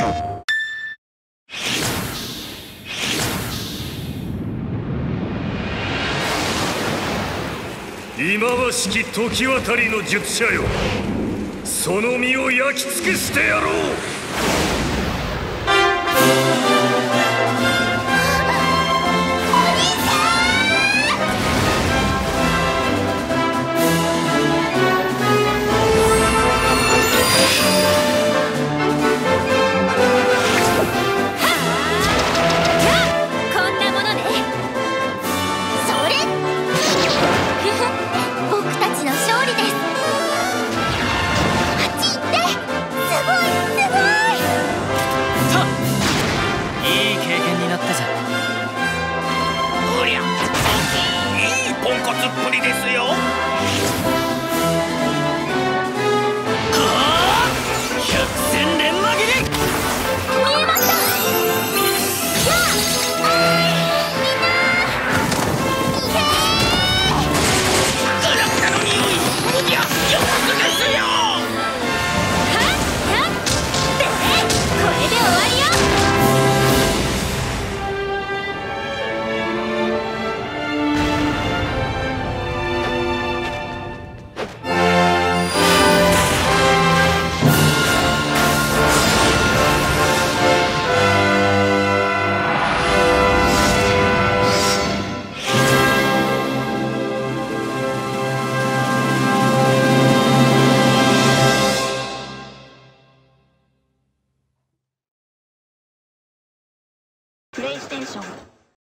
今ましき時渡りの術者よ。その身を焼き尽くしてやろう。っぷりですよ。プレイステーション。